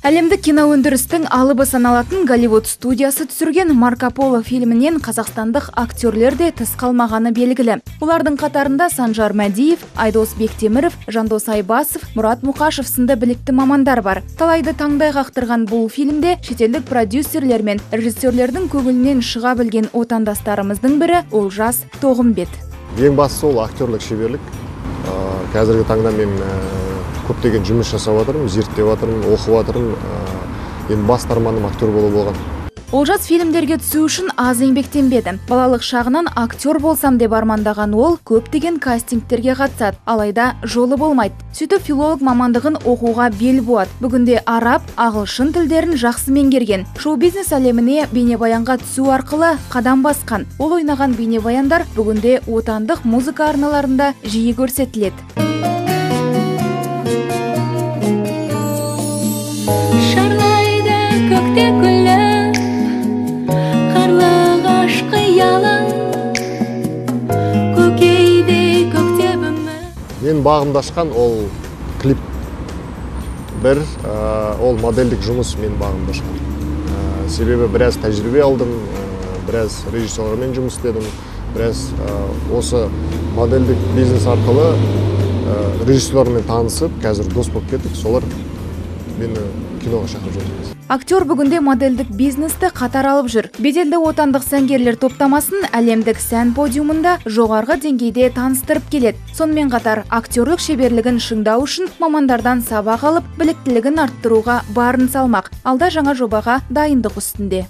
әлемдік киноөндірістің алыбы саналатын голливуд студиясы түсірген марко поло фильмінен қазақстандық актерлер де тыс қалмағаны белгілі. Олардың қатарында санжар мәдиев айдос бектеміров жандос айбасов мұрат мұқашев сынды білікті мамандар бар. Талайды таңдай қақтырған бұл фильмде шетелдік продюсерлер мен режиссерлердің көңілінен шыға білген отандастарымыздың бірі олжас тоғымбет. Ең бастысы ол актерлік шеберлік. Қазіргі таңда мен көптеген жұмыс жасап жатырмын зерттеп жатырмын оқып жатырмын енді басты арманым актер болу болған. Олжас фильмдерге түсу үшін аз еңбектенбеді балалық шағынан актер болсам деп армандаған ол көптеген кастингтерге қатысады. Алайда жолы болмайды. Сөйтіп филолог мамандығын оқуға бел буады. Бүгінде араб ағылшын тілдерін жақсы меңгерген. Шоу бизнес әлеміне бейнебаянға түсу арқылы қадам басқан. Ол ойнаған бейнебаяндар бүгінде отандық музыка арналарында жиі көрсетіледі. Күліп қарлығаш көкейде көктебімі мен бағымды ашқан ол клип. Бір ол модельдік жұмыс мен бағымды ашқан себебі біраз тәжірибе алдым біраз режиссерлармен жұмыс істедім біраз осы модельдік бизнес арқылы режиссерлармен танысып қазір дос болып кеттік. Солар мені киноға шақырып жатыр актер бүгінде модельдік бизнесті қатар алып жүр. Беделді отандық сәнгерлер топтамасын әлемдік сән подиумында жоғарғы деңгейде таныстырып келеді. Сонымен қатар актерлік шеберлігін шыңдау үшін мамандардан сабақ алып біліктілігін арттыруға барын салмақ. Алда жаңа жобаға дайындық үстінде.